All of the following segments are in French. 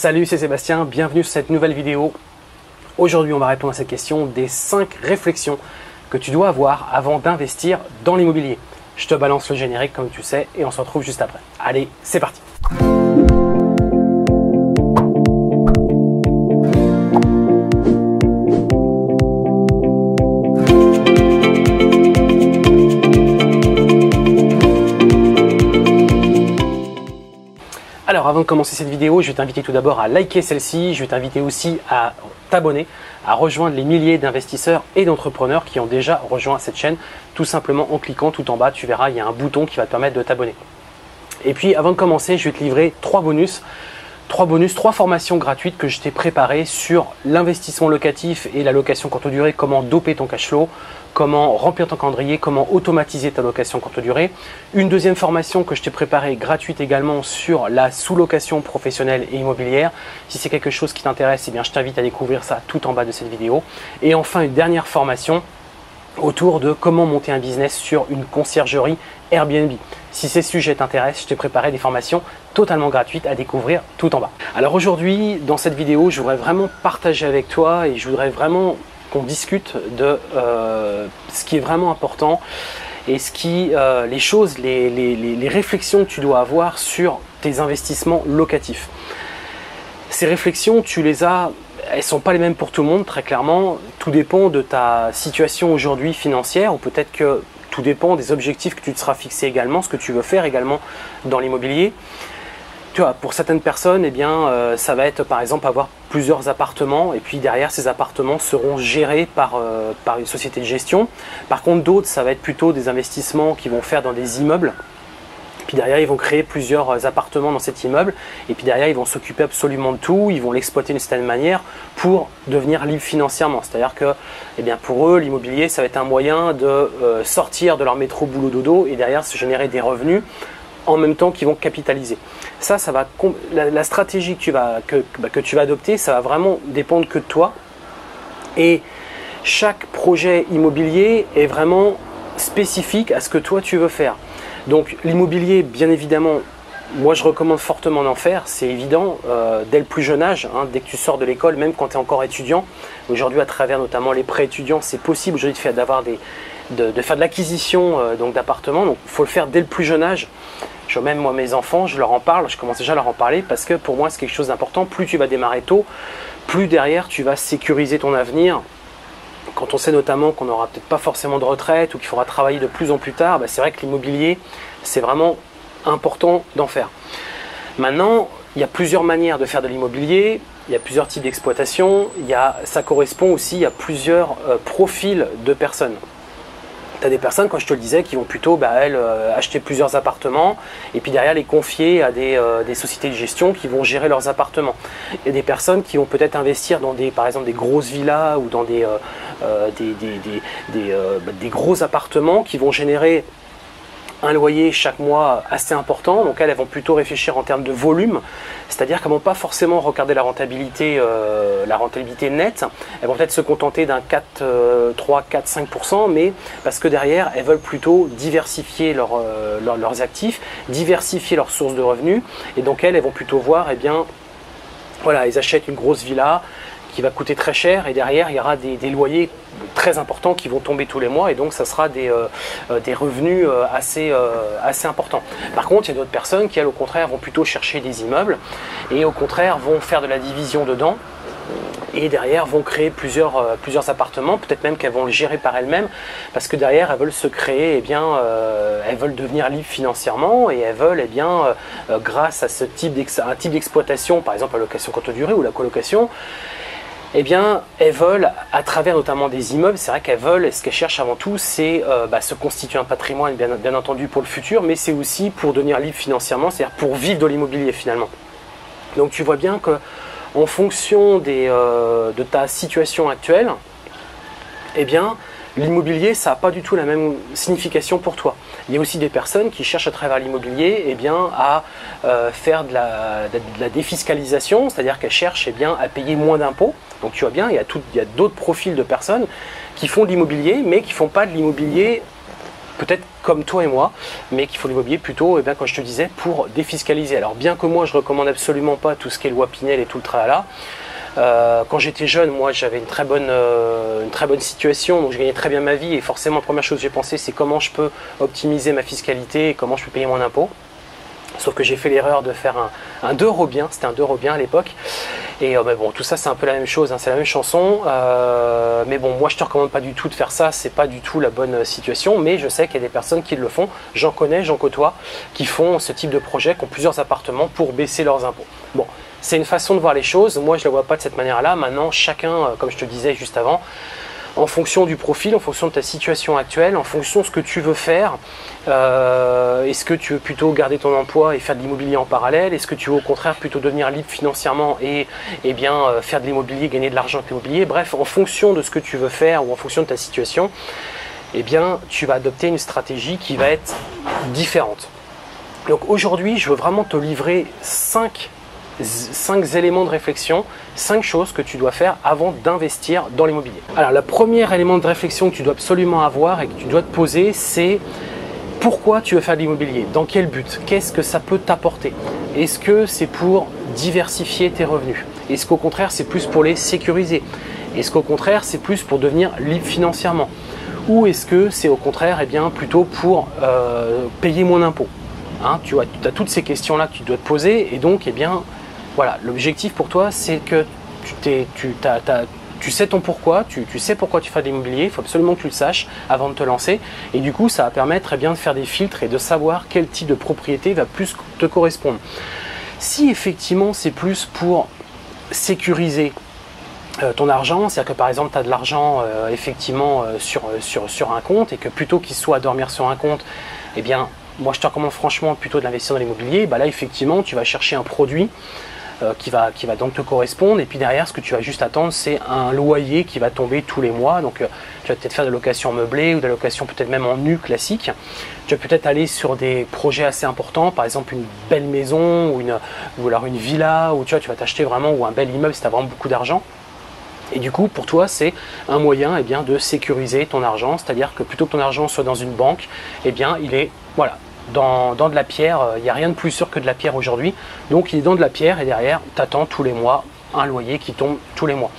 Salut, c'est Sébastien, bienvenue sur cette nouvelle vidéo. Aujourd'hui, on va répondre à cette question des 5 réflexions que tu dois avoir avant d'investir dans l'immobilier. Je te balance le générique comme tu sais et on se retrouve juste après. Allez, c'est parti. Commencer cette vidéo, je vais t'inviter tout d'abord à liker celle-ci, je vais t'inviter aussi à t'abonner, à rejoindre les milliers d'investisseurs et d'entrepreneurs qui ont déjà rejoint cette chaîne, tout simplement en cliquant tout en bas, tu verras, il y a un bouton qui va te permettre de t'abonner. Et puis avant de commencer, je vais te livrer trois bonus trois bonus, trois formations gratuites que je t'ai préparées sur l'investissement locatif et la location courte durée, comment doper ton cash flow, comment remplir ton calendrier, comment automatiser ta location courte durée. Une deuxième formation que je t'ai préparée gratuite également sur la sous-location professionnelle et immobilière. Si c'est quelque chose qui t'intéresse, eh bien je t'invite à découvrir ça tout en bas de cette vidéo. Et enfin une dernière formation autour de comment monter un business sur une conciergerie Airbnb. Si ces sujets t'intéressent, je t'ai préparé des formations totalement gratuites à découvrir tout en bas. Alors aujourd'hui, dans cette vidéo, je voudrais vraiment partager avec toi et je voudrais vraiment qu'on discute de euh, ce qui est vraiment important et ce qui, euh, les choses, les, les réflexions que tu dois avoir sur tes investissements locatifs. Ces réflexions, tu les as elles sont pas les mêmes pour tout le monde, très clairement. Tout dépend de ta situation aujourd'hui financière, ou peut-être que tout dépend des objectifs que tu te seras fixé également, ce que tu veux faire également dans l'immobilier. Pour certaines personnes, eh bien, euh, ça va être par exemple avoir plusieurs appartements et puis derrière ces appartements seront gérés par, euh, par une société de gestion. Par contre, d'autres, ça va être plutôt des investissements qui vont faire dans des immeubles puis derrière, ils vont créer plusieurs euh, appartements dans cet immeuble. Et puis derrière, ils vont s'occuper absolument de tout. Ils vont l'exploiter d'une certaine manière pour devenir libre financièrement. C'est-à-dire que, eh bien, pour eux, l'immobilier, ça va être un moyen de euh, sortir de leur métro boulot dodo et derrière se générer des revenus en même temps qu'ils vont capitaliser. Ça, va la, stratégie que tu, vas, bah, que tu vas adopter, ça va vraiment dépendre que de toi. Et chaque projet immobilier est vraiment spécifique à ce que toi tu veux faire. Donc l'immobilier, bien évidemment, moi je recommande fortement d'en faire, c'est évident, euh, dès le plus jeune âge, hein, dès que tu sors de l'école, même quand tu es encore étudiant. Aujourd'hui, à travers notamment les prêts étudiants, c'est possible aujourd'hui de faire, de, l'acquisition euh, d'appartements. Donc il faut le faire dès le plus jeune âge. Je, même moi, mes enfants, je leur en parle, je commence déjà à leur en parler parce que pour moi c'est quelque chose d'important. Plus tu vas démarrer tôt, plus derrière tu vas sécuriser ton avenir, quand on sait notamment qu'on n'aura peut-être pas forcément de retraite ou qu'il faudra travailler de plus en plus tard, bah, c'est vrai que l'immobilier, c'est vraiment important d'en faire. Maintenant, il y a plusieurs manières de faire de l'immobilier, il y a plusieurs types d'exploitation, ça correspond aussi à plusieurs euh, profils de personnes tu des personnes, quand je te le disais, qui vont plutôt bah, elles, euh, acheter plusieurs appartements et puis derrière les confier à euh, des, sociétés de gestion qui vont gérer leurs appartements. Il y a des personnes qui vont peut-être investir dans des, par exemple des grosses villas ou dans des, euh, bah, des gros appartements qui vont générer un loyer chaque mois assez important, donc elles, vont plutôt réfléchir en termes de volume, c'est-à-dire qu'elles vont pas forcément regarder la rentabilité, euh, la rentabilité nette, elles vont peut-être se contenter d'un 4, 3, 4, 5%, mais parce que derrière, elles veulent plutôt diversifier euh, leurs actifs, diversifier leurs sources de revenus, et donc elles, elles vont plutôt voir, eh bien, voilà, ils achètent une grosse villa, qui va coûter très cher et derrière il y aura des, loyers très importants qui vont tomber tous les mois et donc ça sera des, euh, euh, des revenus euh, assez, assez importants. Par contre, il y a d'autres personnes qui, elles, au contraire, vont plutôt chercher des immeubles et au contraire vont faire de la division dedans et derrière vont créer plusieurs, plusieurs appartements, peut-être même qu'elles vont le gérer par elles-mêmes, parce que derrière elles veulent se créer, et eh bien, elles veulent devenir libres financièrement et elles veulent, eh bien, grâce à ce type d'exploitation, par exemple la location courte durée ou la colocation, eh bien, elles veulent, à travers notamment des immeubles, c'est vrai qu'elles veulent, ce qu'elles cherchent avant tout, c'est euh, bah, se constituer un patrimoine, bien, entendu, pour le futur, mais c'est aussi pour devenir libre financièrement, c'est-à-dire pour vivre de l'immobilier finalement. Donc tu vois bien que en fonction euh, de ta situation actuelle, eh bien, l'immobilier, ça n'a pas du tout la même signification pour toi. Il y a aussi des personnes qui cherchent à travers l'immobilier eh bien, à euh, faire de la, défiscalisation, c'est-à-dire qu'elles cherchent eh bien, à payer moins d'impôts. Donc tu vois bien, il y a, d'autres profils de personnes qui font de l'immobilier, mais qui ne font pas de l'immobilier peut-être comme toi et moi, mais qu'il faut l'immobilier plutôt, eh bien, comme je te disais, pour défiscaliser. Alors bien que moi je recommande absolument pas tout ce qui est loi Pinel et tout le tralala, euh, quand j'étais jeune, moi j'avais une très bonne, euh, une très bonne situation, donc je gagnais très bien ma vie et forcément la première chose que j'ai pensé c'est comment je peux optimiser ma fiscalité et comment je peux payer mon impôt. Sauf que j'ai fait l'erreur de faire un, un 2 euros bien, c'était un 2 euros bien à l'époque. Et euh, bon, tout ça c'est un peu la même chose, hein, c'est la même chanson. Mais bon, moi je te recommande pas du tout de faire ça, c'est pas du tout la bonne situation. Mais je sais qu'il y a des personnes qui le font, j'en connais, j'en côtoie, qui font ce type de projet, qui ont plusieurs appartements pour baisser leurs impôts. Bon, c'est une façon de voir les choses. Moi je ne la vois pas de cette manière-là. Maintenant, chacun, euh, comme je te disais juste avant, en fonction du profil, en fonction de ta situation actuelle, en fonction de ce que tu veux faire. Euh, est-ce que tu veux plutôt garder ton emploi et faire de l'immobilier en parallèle? Est-ce que tu veux au contraire plutôt devenir libre financièrement et, eh bien, euh, faire de l'immobilier, gagner de l'argent avec l'immobilier? Bref, en fonction de ce que tu veux faire ou en fonction de ta situation, eh bien, tu vas adopter une stratégie qui va être différente. Donc aujourd'hui, je veux vraiment te livrer 5 cinq éléments de réflexion, cinq choses que tu dois faire avant d'investir dans l'immobilier. Alors, le premier élément de réflexion que tu dois absolument avoir et que tu dois te poser, c'est pourquoi tu veux faire de l'immobilier? Dans quel but? Qu'est-ce que ça peut t'apporter? Est-ce que c'est pour diversifier tes revenus? Est-ce qu'au contraire, c'est plus pour les sécuriser? Est-ce qu'au contraire, c'est plus pour devenir libre financièrement? Ou est-ce que c'est au contraire eh bien, plutôt pour euh, payer moins d'impôts? Hein, Tu as toutes ces questions-là que tu dois te poser et donc, eh bien, voilà, l'objectif pour toi, c'est que tu, sais ton pourquoi, tu, sais pourquoi tu fais de l'immobilier, il faut absolument que tu le saches avant de te lancer. Et du coup, ça va permettre eh bien, de faire des filtres et de savoir quel type de propriété va plus te correspondre. Si effectivement c'est plus pour sécuriser euh, ton argent, c'est-à-dire que par exemple tu as de l'argent euh, effectivement euh, sur, un compte et que plutôt qu'il soit à dormir sur un compte, eh bien moi je te recommande franchement plutôt de l'investir dans l'immobilier, bah là effectivement tu vas chercher un produit euh, qui, va, donc te correspondre. Et puis derrière, ce que tu vas juste attendre, c'est un loyer qui va tomber tous les mois. Donc euh, tu vas peut-être faire de la location meublée ou de la location peut-être même en nu classique. Tu vas peut-être aller sur des projets assez importants, par exemple une belle maison ou, une, une villa, ou tu vas t'acheter vraiment ou un bel immeuble si tu as vraiment beaucoup d'argent. Et du coup, pour toi, c'est un moyen eh de sécuriser ton argent, c'est-à-dire que plutôt que ton argent soit dans une banque, eh bien, il est voilà, dans, de la pierre. Il n'y a rien de plus sûr que de la pierre aujourd'hui. Donc il est dans de la pierre et derrière, tu attends tous les mois un loyer qui tombe tous les mois.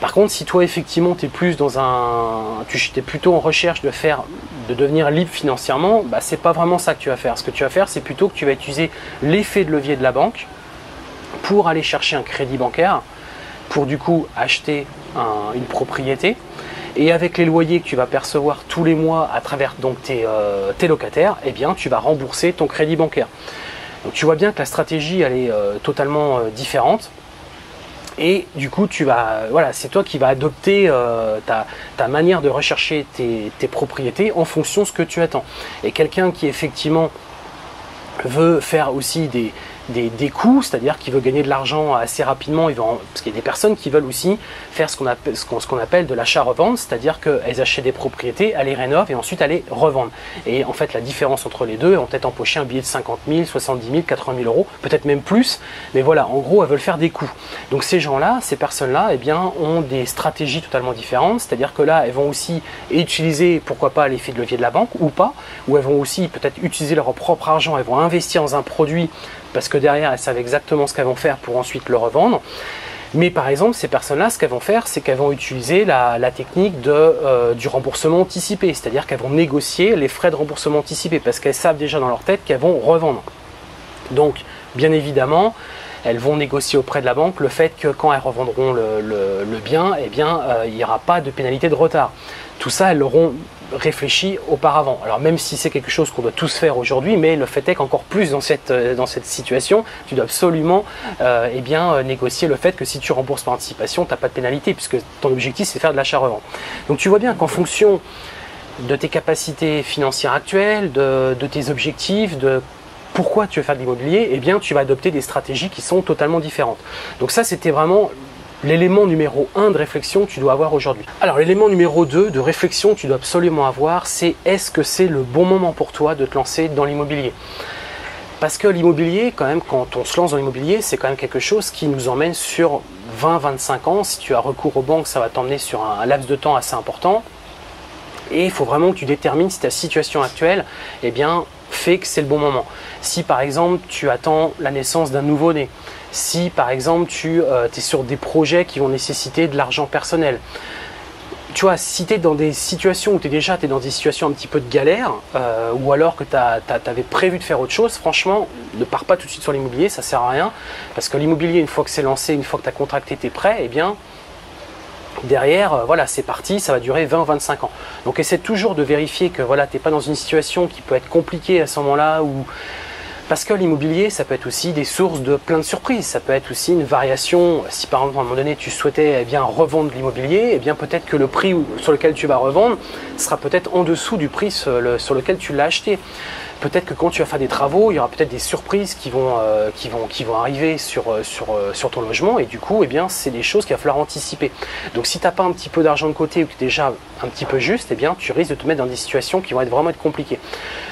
Par contre, si toi effectivement tu es plus dans un. tu es plutôt en recherche de faire de devenir libre financièrement, bah, c'est pas vraiment ça que tu vas faire. Ce que tu vas faire, c'est plutôt que tu vas utiliser l'effet de levier de la banque pour aller chercher un crédit bancaire, pour du coup acheter une propriété et avec les loyers que tu vas percevoir tous les mois à travers donc tes, euh, locataires, eh bien, tu vas rembourser ton crédit bancaire. Donc tu vois bien que la stratégie elle est euh, totalement euh, différente. Et du coup, tu vas, voilà, c'est toi qui vas adopter ta, manière de rechercher tes, tes, propriétés en fonction de ce que tu attends. Et quelqu'un qui effectivement veut faire aussi des, des, coûts, c'est-à-dire qu'il veut gagner de l'argent assez rapidement, parce qu'il y a des personnes qui veulent aussi faire ce qu'on appelle, de l'achat-revente, c'est-à-dire qu'elles achètent des propriétés, elles les rénovent et ensuite elles les revendent. Et en fait, la différence entre les deux, vont peut-être empocher un billet de 50 000, 70 000, 80 000 euros, peut-être même plus, mais voilà, en gros, elles veulent faire des coûts. Donc ces gens-là, ces personnes-là, eh bien, ont des stratégies totalement différentes, c'est-à-dire que là, elles vont aussi utiliser, pourquoi pas, l'effet de levier de la banque ou pas, ou elles vont aussi peut-être utiliser leur propre argent, elles vont investir dans un produit parce que derrière, elles savent exactement ce qu'elles vont faire pour ensuite le revendre. Mais par exemple, ces personnes-là, ce qu'elles vont faire, c'est qu'elles vont utiliser la, technique euh, du remboursement anticipé, c'est-à-dire qu'elles vont négocier les frais de remboursement anticipé, parce qu'elles savent déjà dans leur tête qu'elles vont revendre. Donc, bien évidemment, elles vont négocier auprès de la banque le fait que quand elles revendront le, bien, eh bien, euh, il n'y aura pas de pénalité de retard. Tout ça, elles l'auront réfléchi auparavant. Alors même si c'est quelque chose qu'on doit tous faire aujourd'hui, mais le fait est qu'encore plus dans cette, euh, dans cette situation, tu dois absolument euh, eh bien, négocier le fait que si tu rembourses par anticipation, tu n'as pas de pénalité, puisque ton objectif c'est faire de l'achat-revente. Donc tu vois bien qu'en fonction de tes capacités financières actuelles, de, de tes objectifs, de pourquoi tu veux faire de l'immobilier, eh bien tu vas adopter des stratégies qui sont totalement différentes. Donc ça c'était vraiment l'élément numéro 1 de réflexion que tu dois avoir aujourd'hui. Alors l'élément numéro 2 de réflexion que tu dois absolument avoir, c'est est-ce que c'est le bon moment pour toi de te lancer dans l'immobilier? Parce que l'immobilier, quand même, quand on se lance dans l'immobilier, c'est quand même quelque chose qui nous emmène sur 20-25 ans. Si tu as recours aux banques, ça va t'emmener sur un laps de temps assez important. Et il faut vraiment que tu détermines si ta situation actuelle eh bien, fait que c'est le bon moment. Si par exemple tu attends la naissance d'un nouveau-né, si par exemple tu euh, es sur des projets qui vont nécessiter de l'argent personnel, tu vois, si tu es dans des situations où tu es déjà dans des situations un petit peu de galère, euh, ou alors que tu avais prévu de faire autre chose, franchement, ne pars pas tout de suite sur l'immobilier, ça sert à rien. Parce que l'immobilier, une fois que c'est lancé, une fois que tu as contracté, tu es prêt, eh bien, derrière, euh, voilà, c'est parti, ça va durer 20 ou 25 ans. Donc essaie toujours de vérifier que voilà, tu n'es pas dans une situation qui peut être compliquée à ce moment-là, ou parce que l'immobilier, ça peut être aussi des sources de plein de surprises. Ça peut être aussi une variation. Si par exemple, à un moment donné, tu souhaitais eh bien, revendre l'immobilier, eh bien peut-être que le prix sur lequel tu vas revendre sera peut-être en dessous du prix sur lequel tu l'as acheté peut-être que quand tu vas faire des travaux, il y aura peut-être des surprises qui vont, euh, arriver sur, euh, euh, sur ton logement et du coup, eh bien, c'est des choses qu'il va falloir anticiper. Donc si tu n'as pas un petit peu d'argent de côté ou que tu es déjà un petit peu juste, eh bien, tu risques de te mettre dans des situations qui vont être vraiment être compliquées.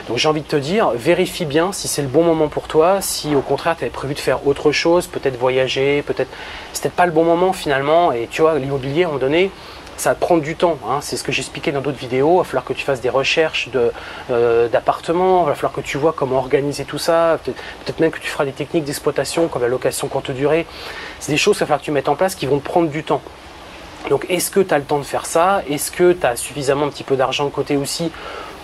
Donc j'ai envie de te dire, vérifie bien si c'est le bon moment pour toi, si au contraire tu avais prévu de faire autre chose, peut-être voyager, peut-être c'est peut-être pas le bon moment finalement et tu vois, l'immobilier à un moment donné, ça va prendre du temps. Hein. C'est ce que j'expliquais dans d'autres vidéos. Il va falloir que tu fasses des recherches euh, d'appartements. il va falloir que tu vois comment organiser tout ça. Peut-être même que tu feras des techniques d'exploitation comme la location courte durée. C'est des choses qu'il va falloir que tu mettes en place qui vont te prendre du temps. Donc est-ce que tu as le temps de faire ça? Est-ce que tu as suffisamment un petit peu d'argent de côté aussi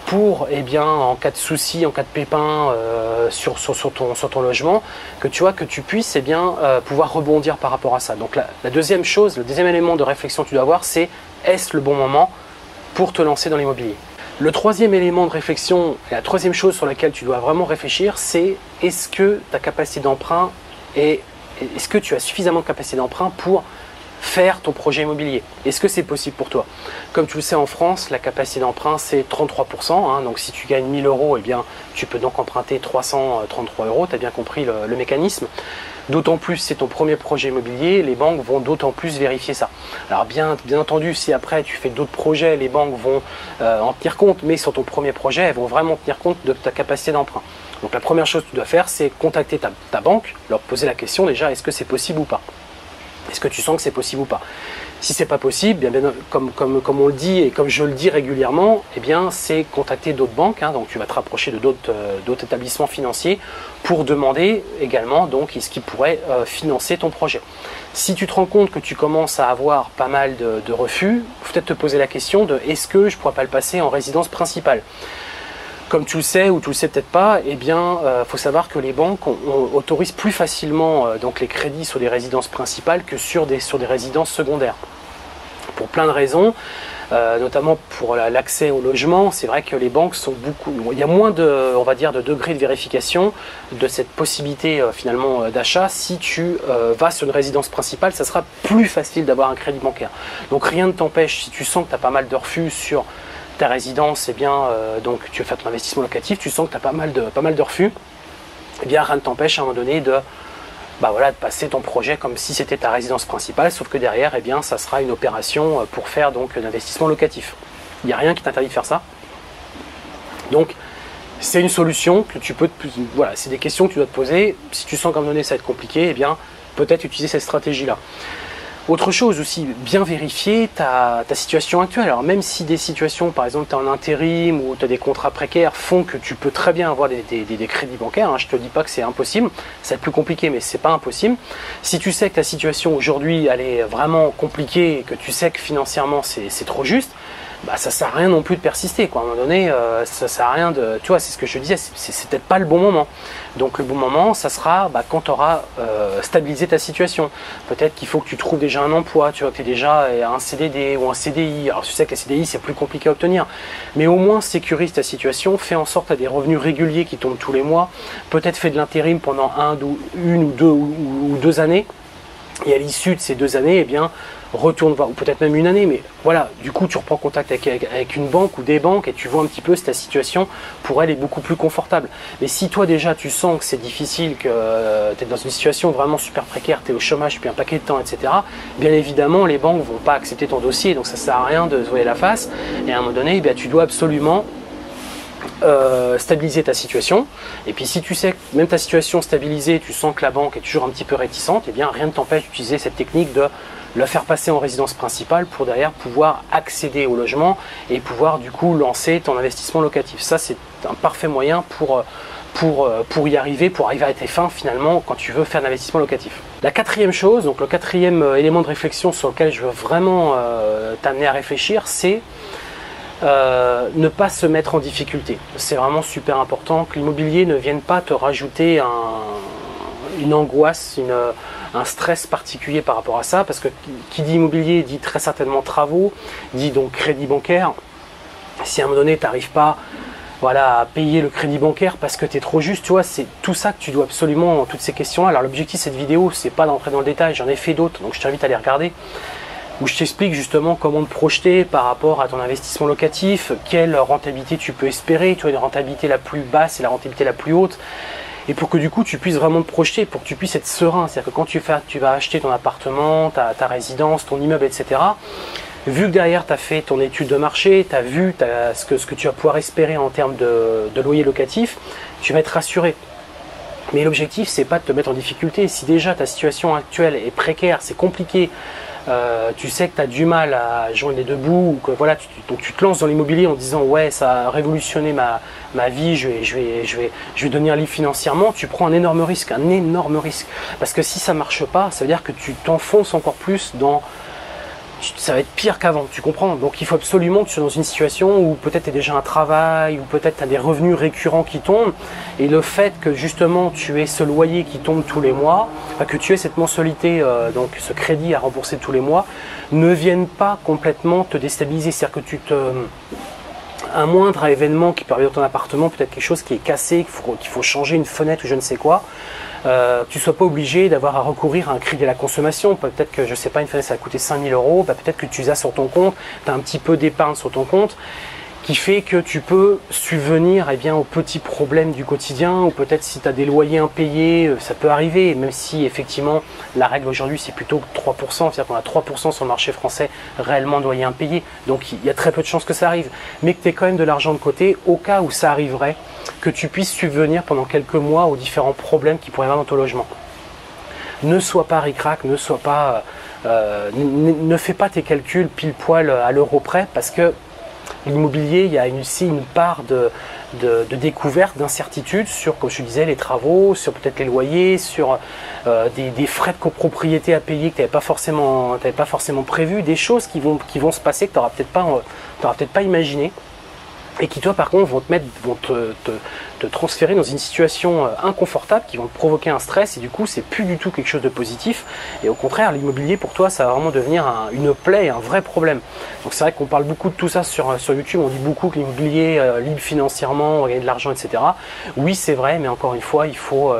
pour, eh bien, en cas de souci, en cas de pépin euh, sur, ton, sur, ton, logement, que tu vois que tu puisses eh bien, euh, pouvoir rebondir par rapport à ça. Donc la, deuxième chose, le deuxième élément de réflexion que tu dois avoir, c'est est-ce le bon moment pour te lancer dans l'immobilier? Le troisième élément de réflexion, la troisième chose sur laquelle tu dois vraiment réfléchir, c'est est-ce que ta capacité d'emprunt est, est-ce que tu as suffisamment de capacité d'emprunt pour faire ton projet immobilier. Est-ce que c'est possible pour toi? Comme tu le sais en France, la capacité d'emprunt c'est 33%. Hein. donc si tu gagnes 1000 euros, eh bien, tu peux donc emprunter 333 euros. Tu as bien compris le, mécanisme. D'autant plus c'est ton premier projet immobilier, les banques vont d'autant plus vérifier ça. Alors bien, bien entendu, si après tu fais d'autres projets, les banques vont euh, en tenir compte, mais sur ton premier projet, elles vont vraiment tenir compte de ta capacité d'emprunt. Donc la première chose que tu dois faire, c'est contacter ta banque, leur poser la question déjà, est-ce que c'est possible ou pas? Est-ce que tu sens que c'est possible ou pas? Si c'est pas possible, bien, comme, on le dit et comme je le dis régulièrement, eh bien c'est contacter d'autres banques. Hein, donc tu vas te rapprocher de d'autres euh, établissements financiers pour demander également donc ce qui pourrait euh, financer ton projet. Si tu te rends compte que tu commences à avoir pas mal de, de refus, peut-être te poser la question de est-ce que je pourrais pas le passer en résidence principale? Comme tu le sais ou tu le sais peut-être pas, eh bien, euh, faut savoir que les banques autorisent plus facilement euh, donc les crédits sur des résidences principales que sur des, résidences secondaires. Pour plein de raisons, euh, notamment pour l'accès au logement, c'est vrai que les banques sont beaucoup. Il y a moins de, de degrés de vérification de cette possibilité finalement d'achat. Si tu vas sur une résidence principale, ça sera plus facile d'avoir un crédit bancaire. Donc rien ne t'empêche, si tu sens que tu as pas mal de refus sur ta résidence, eh bien, euh, donc tu veux faire ton investissement locatif, tu sens que tu as pas mal de, pas refus, eh bien, rien ne t'empêche à un moment donné de, bah de passer ton projet comme si c'était ta résidence principale, sauf que derrière, eh bien, ça sera une opération euh, pour faire donc un investissement locatif. Il n'y a rien qui t'interdit de faire ça. Donc, c'est une solution que tu peux, voilà, c'est des questions que tu dois te poser. Si tu sens qu'à un moment donné ça va être compliqué, et bien, peut-être utiliser cette stratégie-là. Autre chose aussi, bien vérifier ta, situation actuelle. Alors même si des situations, par exemple, tu es en intérim ou tu as des contrats précaires, font que tu peux très bien avoir des, crédits bancaires, hein, je ne te dis pas que c'est impossible, c'est plus compliqué, mais c'est pas impossible. Si tu sais que ta situation aujourd'hui, elle est vraiment compliquée et que tu sais que financièrement c'est trop juste, bah, ça sert à rien non plus de persister. Quoi. À un moment donné, euh, ça sert à rien de. Tu vois, c'est ce que je disais, c'est peut-être pas le bon moment. Donc le bon moment, ça sera bah, quand tu auras euh, stabilisé ta situation. Peut-être qu'il faut que tu trouves déjà un emploi, tu vois, que tu es déjà un CDD ou un CDI. Alors tu sais que les CDI, c'est plus compliqué à obtenir. Mais au moins sécurise ta situation, fais en sorte que tu des revenus réguliers qui tombent tous les mois. Peut-être fais de l'intérim pendant un, une ou deux, ou deux années. Et à l'issue de ces deux années, eh bien, retourne voir, ou peut-être même une année, mais voilà, du coup, tu reprends contact avec, une banque ou des banques et tu vois un petit peu si ta situation pour elle est beaucoup plus confortable. Mais si toi déjà tu sens que c'est difficile, que euh, tu es dans une situation vraiment super précaire, tu es au chômage depuis un paquet de temps, etc., bien évidemment, les banques vont pas accepter ton dossier, donc ça sert à rien de se voir la face. Et à un moment donné, eh tu dois absolument euh, stabiliser ta situation. Et puis si tu sais que même ta situation stabilisée, tu sens que la banque est toujours un petit peu réticente, et eh bien rien ne t'empêche d'utiliser cette technique de le faire passer en résidence principale pour derrière pouvoir accéder au logement et pouvoir du coup lancer ton investissement locatif. Ça c'est un parfait moyen pour, pour, pour y arriver, pour arriver à tes fins finalement quand tu veux faire un investissement locatif. La quatrième chose, donc le quatrième euh, élément de réflexion sur lequel je veux vraiment euh, t'amener à réfléchir, c'est euh, ne pas se mettre en difficulté. C'est vraiment super important que l'immobilier ne vienne pas te rajouter une angoisse, un stress particulier par rapport à ça, parce que qui dit immobilier dit très certainement travaux, dit donc crédit bancaire. Si à un moment donné tu n'arrives pas voilà, à payer le crédit bancaire parce que tu es trop juste, tu vois, c'est tout ça que tu dois absolument, toutes ces questions-là. Alors l'objectif de cette vidéo, c'est pas d'entrer dans le détail, j'en ai fait d'autres, donc je t'invite à les regarder où je t'explique justement comment te projeter par rapport à ton investissement locatif, quelle rentabilité tu peux espérer, tu as une rentabilité la plus basse et la rentabilité la plus haute, et pour que du coup tu puisses vraiment te projeter, pour que tu puisses être serein, c'est-à-dire que quand tu, vas acheter ton appartement, ta, résidence, ton immeuble, etc., vu que derrière tu as fait ton étude de marché, tu as vu ce, que, tu vas pouvoir espérer en termes de, de loyer locatif, tu vas être rassuré. Mais l'objectif, c'est pas de te mettre en difficulté. Si déjà ta situation actuelle est précaire, c'est compliqué, euh, tu sais que tu as du mal à joindre les deux bouts, ou que voilà, donc tu te lances dans l'immobilier en disant ouais, ça a révolutionné ma, vie, je vais, je, vais, je, vais, je vais devenir libre financièrement, tu prends un énorme risque, un énorme risque. Parce que si ça marche pas, ça veut dire que tu t'enfonces encore plus dans ça va être pire qu'avant, tu comprends Donc il faut absolument que tu sois dans une situation où peut-être tu as déjà un travail, ou peut-être tu as des revenus récurrents qui tombent, et le fait que justement tu aies ce loyer qui tombe tous les mois, que tu aies cette mensualité, euh, donc ce crédit à rembourser tous les mois, ne vienne pas complètement te déstabiliser. C'est-à-dire que tu te un moindre événement qui peut arriver dans ton appartement, peut-être quelque chose qui est cassé, qu'il faut, changer une fenêtre ou je ne sais quoi, euh, tu ne sois pas obligé d'avoir à recourir à un crédit à la consommation. Peut-être que, je ne sais pas, une fenêtre ça a coûté 5000 euros, bah, peut-être que tu as sur ton compte, tu as un petit peu d'épargne sur ton compte, qui fait que tu peux subvenir eh bien, aux petits problèmes du quotidien, ou peut-être si tu as des loyers impayés, euh, ça peut arriver, même si effectivement la règle aujourd'hui c'est plutôt 3%, c'est-à-dire qu'on a 3% sur le marché français réellement de loyers impayés, donc il y a très peu de chances que ça arrive, mais que tu aies quand même de l'argent de côté au cas où ça arriverait, que tu puisses subvenir pendant quelques mois aux différents problèmes qui pourraient avoir dans ton logement. Ne sois pas ricrac, ne sois pas... Euh, ne fais pas tes calculs pile poil à l'euro près parce que l'immobilier, il y a aussi une part de, découverte, d'incertitude sur, comme je disais, les travaux, sur peut-être les loyers, sur euh, des, frais de copropriété à payer que tu n'avais pas forcément, prévu, des choses qui vont, se passer que tu n'auras peut-être pas, euh, peut et qui toi par contre vont te mettre, vont te, transférer dans une situation euh, inconfortable, qui vont te provoquer un stress et du coup c'est plus du tout quelque chose de positif et au contraire l'immobilier pour toi ça va vraiment devenir une plaie, un vrai problème. Donc c'est vrai qu'on parle beaucoup de tout ça sur, euh, sur YouTube, on dit beaucoup que l'immobilier euh, libre financièrement, on va gagner de l'argent, etc. Oui c'est vrai, mais encore une fois il faut,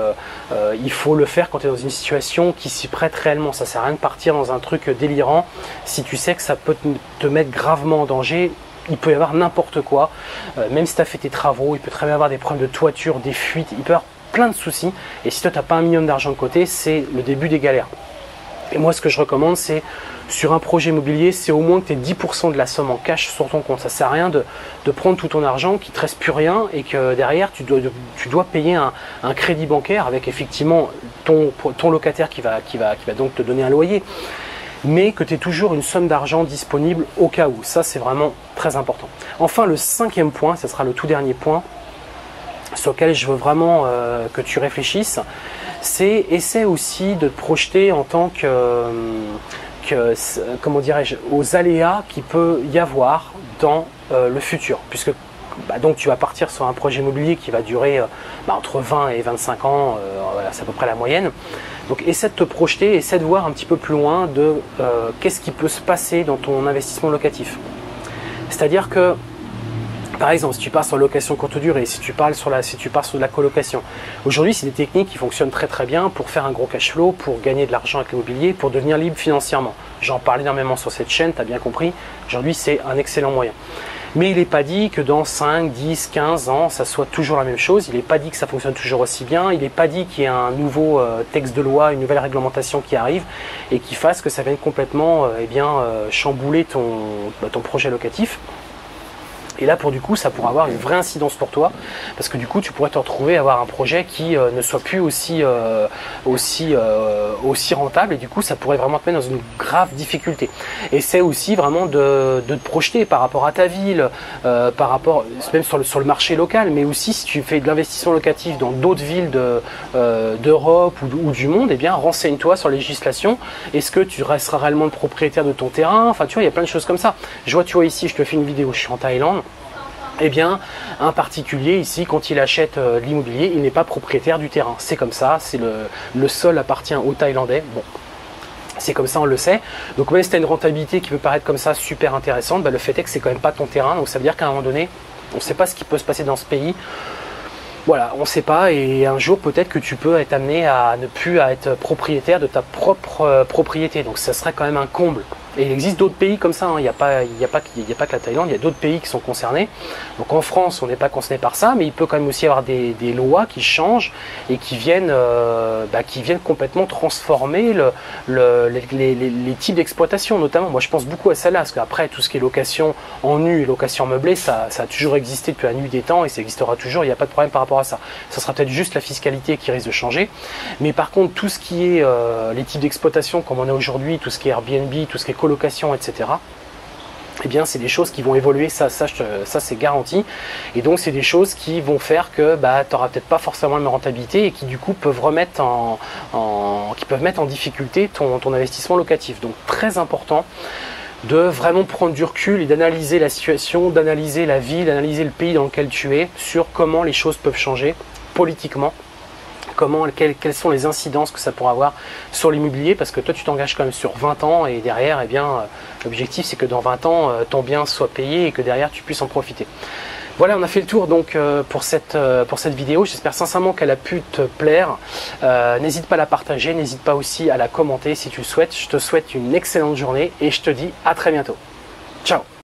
il faut le faire quand tu es dans une situation qui s'y prête réellement. Ça sert à rien de partir dans un truc délirant si tu sais que ça peut te mettre gravement en danger il peut y avoir n'importe quoi. Euh, même si tu as fait tes travaux, il peut très bien avoir des problèmes de toiture, des fuites, il peut y avoir plein de soucis. Et si toi, tu n'as pas un million d'argent de côté, c'est le début des galères. Et moi, ce que je recommande, c'est sur un projet immobilier, c'est au moins que tu aies 10% de la somme en cash sur ton compte. Ça sert à rien de, prendre tout ton argent, qui ne te reste plus rien et que derrière, tu dois, tu dois payer un, crédit bancaire avec effectivement ton, ton locataire qui va, qui, va, qui va donc te donner un loyer mais que tu aies toujours une somme d'argent disponible au cas où. Ça, c'est vraiment très important. Enfin, le cinquième point, ce sera le tout dernier point sur lequel je veux vraiment euh, que tu réfléchisses, c'est essaie aussi de te projeter en tant que, que comment dirais-je, aux aléas qui peut y avoir dans euh, le futur, puisque bah, donc tu vas partir sur un projet immobilier qui va durer euh, bah, entre 20 et 25 ans, c'est à peu près la moyenne. Donc essaie de te projeter, essaie de voir un petit peu plus loin de euh, qu'est-ce qui peut se passer dans ton investissement locatif. C'est-à-dire que, par exemple, si tu pars sur location courte durée, si tu, parles sur la, si tu pars sur de la colocation, aujourd'hui c'est des techniques qui fonctionnent très très bien pour faire un gros cash flow, pour gagner de l'argent avec l'immobilier, pour devenir libre financièrement. J'en parle énormément sur cette chaîne, tu as bien compris. Aujourd'hui c'est un excellent moyen. Mais il n'est pas dit que dans 5, 10, 15 ans, ça soit toujours la même chose. Il n'est pas dit que ça fonctionne toujours aussi bien. Il n'est pas dit qu'il y ait un nouveau euh, texte de loi, une nouvelle réglementation qui arrive et qui fasse que ça vienne complètement euh, eh euh, chambouler bah, ton projet locatif. Et là, pour du coup, ça pourrait avoir une vraie incidence pour toi, parce que du coup, tu pourrais te retrouver à avoir un projet qui euh, ne soit plus aussi, euh, aussi, euh, aussi rentable, et du coup, ça pourrait vraiment te mettre dans une grave difficulté. Et c'est aussi vraiment de, de, te projeter par rapport à ta ville, par rapport, même sur le, sur le marché local, mais aussi si tu fais de l'investissement locatif dans d'autres villes d'Europe de, ou, ou, du monde, eh bien, renseigne-toi sur la législation. Est-ce que tu resteras réellement le propriétaire de ton terrain? Enfin, tu vois, il y a plein de choses comme ça. Je vois, tu vois, ici, je te fais une vidéo, je suis en Thaïlande eh bien, un particulier ici, quand il achète euh, l'immobilier, il n'est pas propriétaire du terrain. C'est comme ça, c'est le, sol appartient aux Thaïlandais. Bon, c'est comme ça, on le sait. Donc même si tu as une rentabilité qui peut paraître comme ça super intéressante, bah, le fait est que c'est quand même pas ton terrain. Donc ça veut dire qu'à un moment donné, on ne sait pas ce qui peut se passer dans ce pays. Voilà, on ne sait pas et un jour peut-être que tu peux être amené à ne plus être propriétaire de ta propre euh, propriété. Donc ça serait quand même un comble. Et il existe d'autres pays comme ça, hein. il n'y a, pas, pas, a pas que la Thaïlande, il y a d'autres pays qui sont concernés. Donc en France, on n'est pas concerné par ça, mais il peut quand même aussi y avoir des, lois qui changent et qui viennent, euh, bah, qui viennent complètement transformer le, les, types d'exploitation, notamment. Moi, je pense beaucoup à celle-là, parce qu'après, tout ce qui est location en nu et location meublée, ça, ça, a toujours existé depuis la nuit des temps et ça existera toujours, il n'y a pas de problème par rapport à ça. Ça sera peut-être juste la fiscalité qui risque de changer. Mais par contre, tout ce qui est euh, les types d'exploitation comme on a aujourd'hui, tout ce qui est Airbnb, tout ce qui est location, etc. Eh bien, c'est des choses qui vont évoluer, ça, ça, ça c'est garanti. Et donc, c'est des choses qui vont faire que bah, tu n'auras peut-être pas forcément la rentabilité et qui, du coup, peuvent remettre en, qui peuvent mettre en difficulté ton, ton investissement locatif. Donc, très important de vraiment prendre du recul et d'analyser la situation, d'analyser la vie, d'analyser le pays dans lequel tu es, sur comment les choses peuvent changer politiquement comment, quelles, sont les incidences que ça pourra avoir sur l'immobilier, parce que toi tu t'engages quand même sur 20 ans et derrière, eh bien, euh, l'objectif c'est que dans 20 ans, euh, ton bien soit payé et que derrière tu puisses en profiter. Voilà, on a fait le tour donc euh, pour cette, pour cette vidéo. J'espère sincèrement qu'elle a pu te plaire. n'hésite pas à la partager, n'hésite pas aussi à la commenter si tu le souhaites. Je te souhaite une excellente journée et je te dis à très bientôt. Ciao